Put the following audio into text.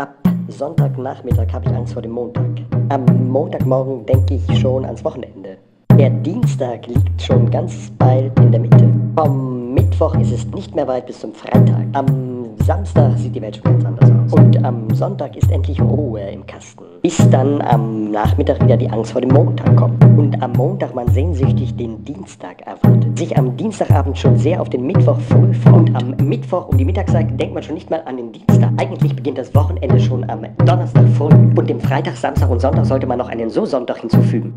Ab Sonntagnachmittag habe ich Angst vor dem Montag. Am Montagmorgen denke ich schon ans Wochenende. Der Dienstag liegt schon ganz bald in der Mitte. Vom Mittwoch ist es nicht mehr weit bis zum Freitag. Am Samstag sieht die Welt schon ganz anders aus. Und am Sonntag ist endlich Ruhe im Kasten. Bis dann am Nachmittag wieder die Angst vor dem Montag kommt. Und am Montag man sehnsüchtig den Dienstag erwartet. Sich am Dienstagabend schon sehr auf den Mittwoch früh freut. Und am Mittwoch um die Mittagszeit denkt man schon nicht mal an den Dienstag. Eigentlich beginnt das Wochenende schon am Donnerstag früh. Und dem Freitag, Samstag und Sonntag sollte man noch einen So-Sonntag hinzufügen.